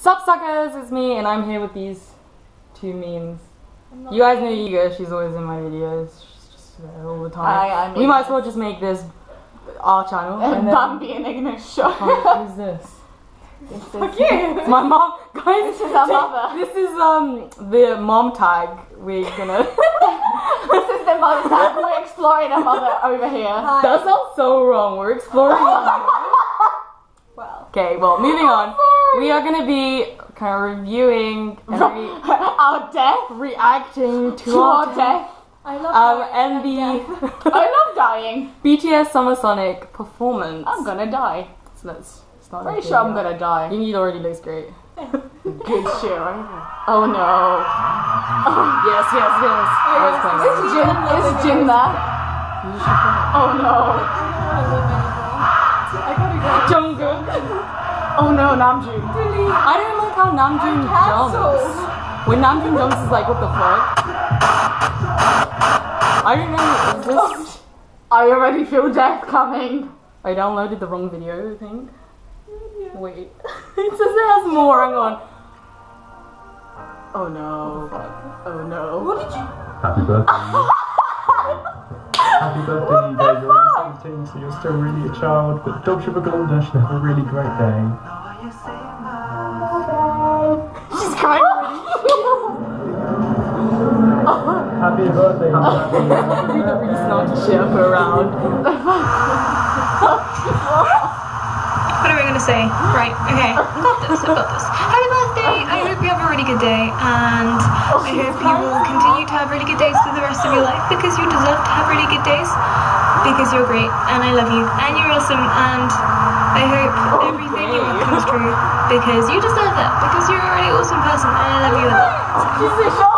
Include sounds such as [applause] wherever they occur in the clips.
Sup suckers, it's me and I'm here with these two memes. You guys know Iga, she's always in my videos. She's just there all the time. I- I we might as well just make this our channel. [laughs] And then, Bambi and Ignis show. Who's this? [laughs] This is It's [laughs] my mom. Guys, This is our mother. This is um the mom tag. We're gonna. this is the mother tag. We're exploring a mother over here. that sounds so wrong. We're exploring. Well, okay, well, moving on. We are gonna be kind of reviewing and re- [laughs] our death reacting to, to our death. death. I love Um, and the [laughs] I love dying. BTS Summer Sonic performance. I'm gonna die. So let's start. Pretty sure I'm gonna die. Ying already looks great. Good shit, right? [laughs] Oh no. Oh, Yes, yes, yes. I was playing Is it. Jin, is Jin there? You should play Oh no. I gotta go. Jungkook. Oh no, Namjoon. I don't like how Namjoon jumps. When Namjoon jumps, is like, what the fuck? I don't know. Is this? I already feel death coming. I downloaded the wrong video. I think. Wait. [laughs] it says it has more. Hang on. Oh no. Oh no. What did you? Happy birthday. Happy birthday, Eva. You're only 17, so you're still really a child, but Dog Sugar Golden should have a really great day. Happy birthday, Happy Read the really snarky shit up around. [laughs] What am I gonna say? Right, okay. I've got this, I've got this. Happy birthday! I hope you have a really good day and I hope you will continue to have really good days for the rest of your life because you deserve to have really good days because you're great and I love you and you're awesome and I hope everything you want comes true because you deserve it because you're a really awesome person and I love you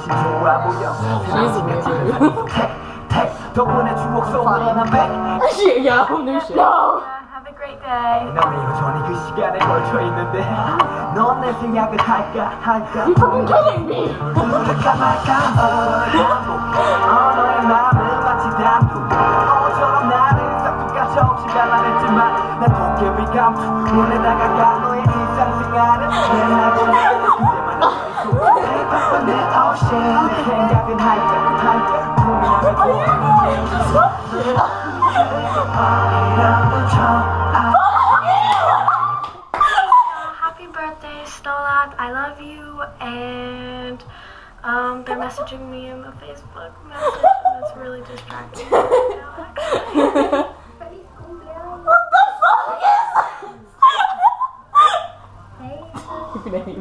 훨씬 좋아 보여 weird. 택택 덕분에 추억 속으로 난 백. Shit, yeah, new shit. Have a great day. 넌 여전히 그 시간에 걸쳐 있는데 넌 내 생각을 할까 할까 You fucking kidding me? 누를까 말까 어 너의 마음은 마치 단두 어처럼 나를 싹 똑같이 없이 갈라냈지만 난 도깨비 감투 눈에 다가가 너의 일상생활은 내 하고 Happy birthday, Stolat. I love you, and um, they're messaging me in the Facebook message, that's really distracting. What the fuck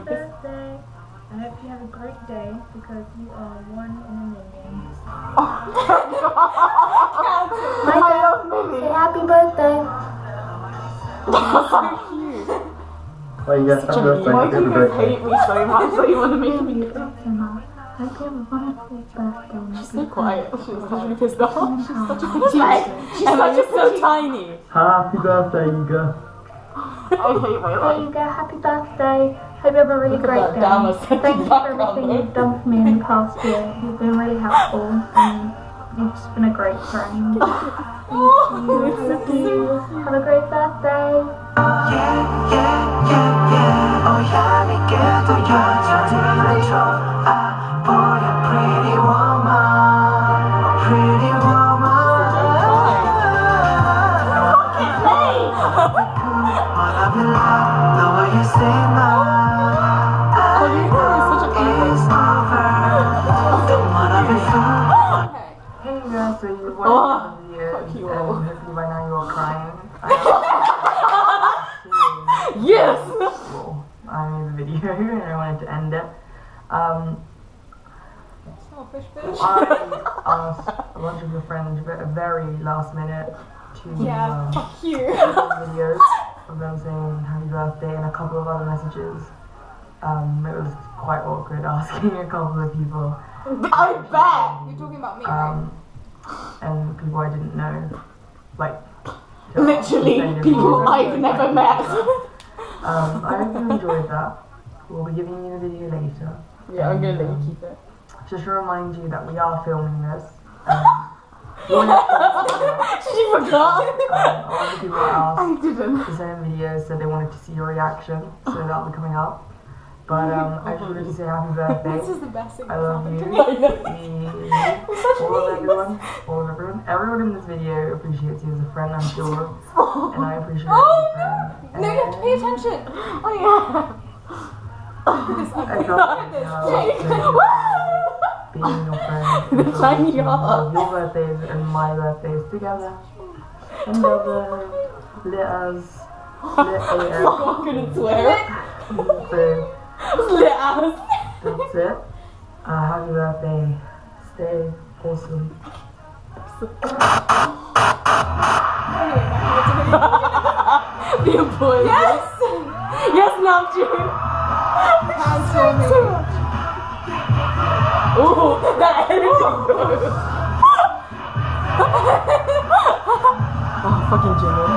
birthday. I hope you have a great day because you are one in a million. [laughs] I love Millie. Say happy birthday. Well, yeah, happy birthday. Why do you guys hate me so much that you want to make me I hope you have a wonderful birthday. She's so quiet. She's literally pissed off. She's such a She's She's such a so tiny. Happy birthday, Eva. I hate my life. you go. Happy birthday. Hope you have a really Look great day. Thank you for everything you've done for me in the past year. You've been really helpful and you've just been a great friend. [laughs] Thank you. I love you. Have a great birthday. Oh, Um. I asked a bunch of your friends very last minute to Yeah, um, fuck you. [laughs] videos of them saying happy birthday and a couple of other messages. Um, it was quite awkward [laughs] asking a couple of people. I bet! You're talking about me, um, right? And people I didn't know. Like, [laughs] literally, people, people I've never met. um, I hope you enjoyed that. We'll be giving you the video later. Yeah, I'm gonna let you keep it. Just to remind you that we are filming this. Um, we wanna have to- She forgot. um, a lot of people [laughs] asked I didn't. to send videos, so they wanted to see your reaction, so that'll be coming up. But um, I just wanted to say happy [laughs] birthday. This is the best thing I love you. me. Me, [laughs] all of everyone, all of everyone, everyone in this video appreciates you as a friend, I'm sure, and I appreciate you as a friend. No, you have to pay attention. Oh yeah. Being your friend. The shiny heart. Your birthdays and my birthdays together. Another lit us. Lit AF. I couldn't swear. So Lit ass. that's it. Uh, happy birthday. Stay awesome. The employee. Yes. Yes, Namjoon. Ooh, that editing though. oh, fucking Jimin.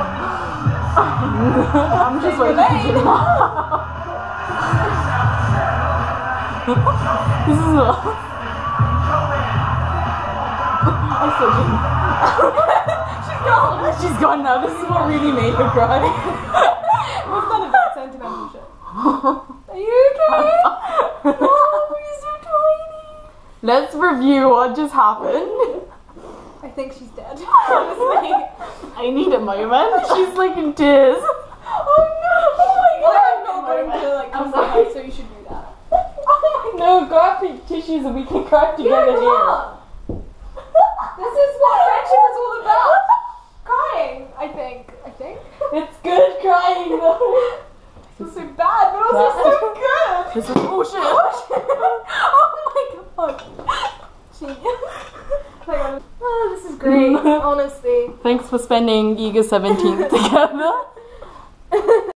I'm just waiting for Jimin. this is what. I'm so Jimmy. She's gone. She's gone now. This is what really made her cry. What's not about sentimental [laughs] shit? Are you okay? oh, you're so tiny. Let's review what just happened. I think she's dead. [laughs] Honestly. I need a moment. She's like in tears. Oh no! Oh my god! I'm not going to like come back, so you should do that. [laughs] Oh my No, grab the tissues and we can cry together here. This is what friendship is all about. [laughs] Crying, I think. I think. It's good crying though. It's so bad, but also so good. This is bullshit. oh my god. Genius. Oh, this is great. [laughs] Honestly. Thanks for spending Giga 17th [laughs] together.